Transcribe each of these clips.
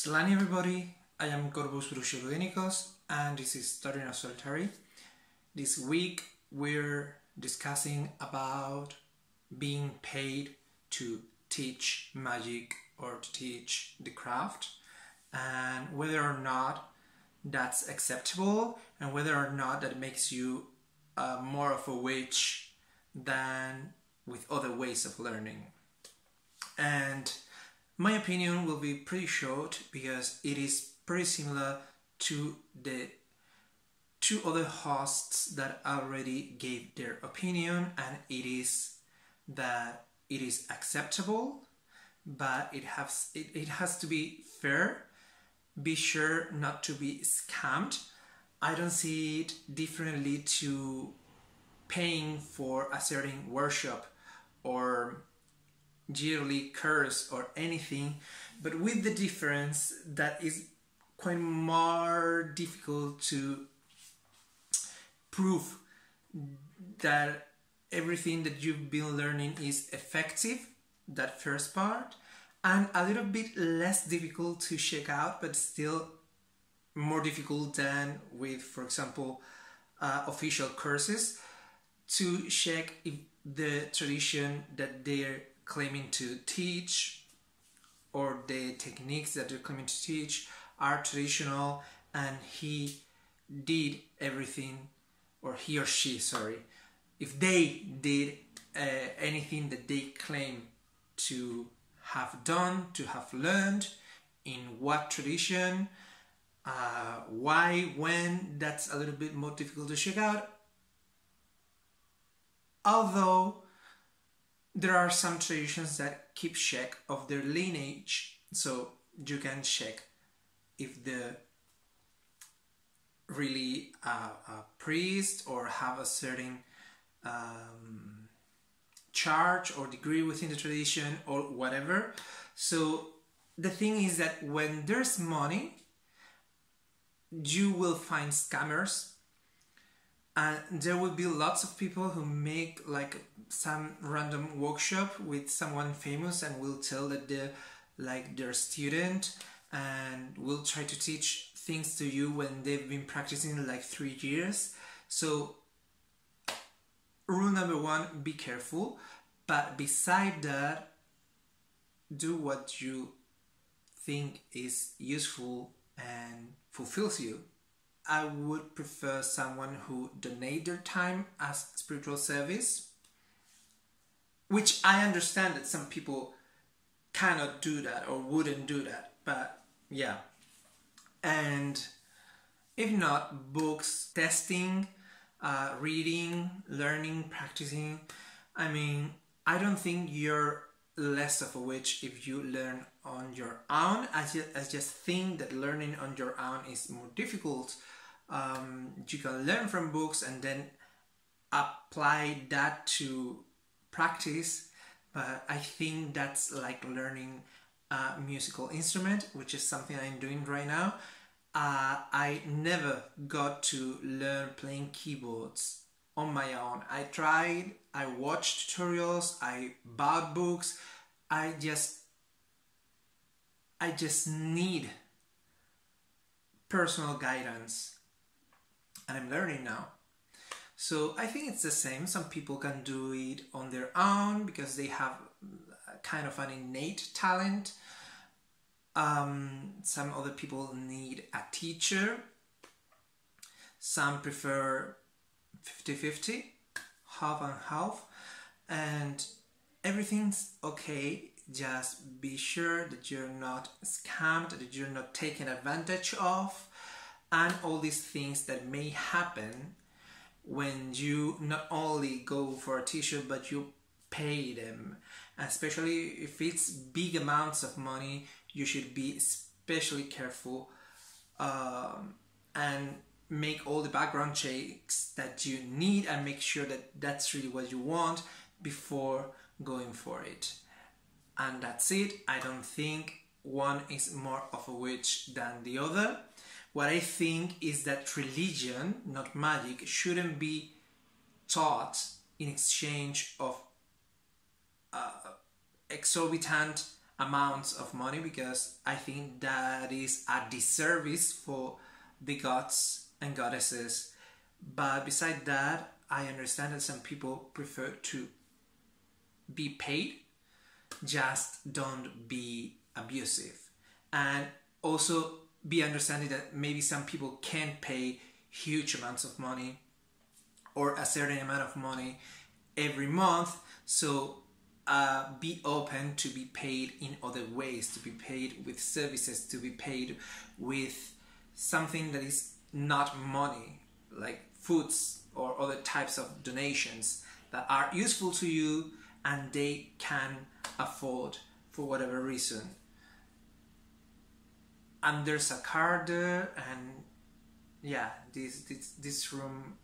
Slani everybody, I am Corvus Bruxo Luggenikos and this is Starting Out Solitary. This week we're discussing about being paid to teach magic or to teach the craft and whether or not that's acceptable and whether or not that makes you uh, more of a witch than with other ways of learning. And my opinion will be pretty short because it is pretty similar to the two other hosts that already gave their opinion and it is that it is acceptable but it has it, it has to be fair. Be sure not to be scammed. I don't see it differently to paying for a certain workshop or yearly curse or anything, but with the difference that is quite more difficult to prove that everything that you've been learning is effective, that first part, and a little bit less difficult to check out, but still more difficult than with, for example, uh, official courses to check if the tradition that they're claiming to teach or the techniques that they're claiming to teach are traditional and he did everything or he or she sorry. If they did uh, anything that they claim to have done to have learned in what tradition uh, why when that's a little bit more difficult to check out. Although there are some traditions that keep check of their lineage, so you can check if the really uh, a priest or have a certain um, charge or degree within the tradition or whatever. So the thing is that when there's money, you will find scammers and there will be lots of people who make like some random workshop with someone famous and will tell that they're like their student and will try to teach things to you when they've been practicing like three years. So rule number one be careful. But beside that do what you think is useful and fulfills you I would prefer someone who donate their time as spiritual service, which I understand that some people cannot do that or wouldn't do that, but yeah. And if not, books, testing, uh, reading, learning, practicing. I mean, I don't think you're less of a witch if you learn on your own. I just, I just think that learning on your own is more difficult. Um, you can learn from books and then apply that to practice but i think that's like learning a musical instrument which is something i'm doing right now. Uh, i never got to learn playing keyboards on my own i tried i watched tutorials i bought books i just i just need personal guidance and I'm learning now. So I think it's the same. Some people can do it on their own because they have kind of an innate talent. Um, some other people need a teacher. Some prefer 50 50, half and half. And everything's okay. Just be sure that you're not scammed, that you're not taken advantage of and all these things that may happen when you not only go for a t-shirt but you pay them especially if it's big amounts of money you should be especially careful um, and make all the background checks that you need and make sure that that's really what you want before going for it. And that's it. I don't think one is more of a witch than the other. What I think is that religion, not magic, shouldn't be taught in exchange of uh, exorbitant amounts of money because I think that is a disservice for the gods and goddesses. But beside that, I understand that some people prefer to be paid, just don't be abusive. And also be understanding that maybe some people can't pay huge amounts of money or a certain amount of money every month. So uh, be open to be paid in other ways, to be paid with services, to be paid with something that is not money, like foods or other types of donations that are useful to you and they can afford for whatever reason. And there's a card there, and yeah, this this this room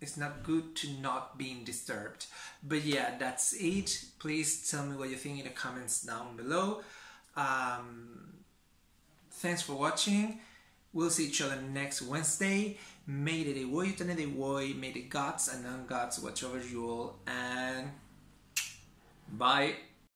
it's not good to not being disturbed. But yeah, that's it. Please tell me what you think in the comments down below. Um, thanks for watching. We'll see each other next Wednesday. May the way the way, may the gods and non-gods watch over you all, and bye.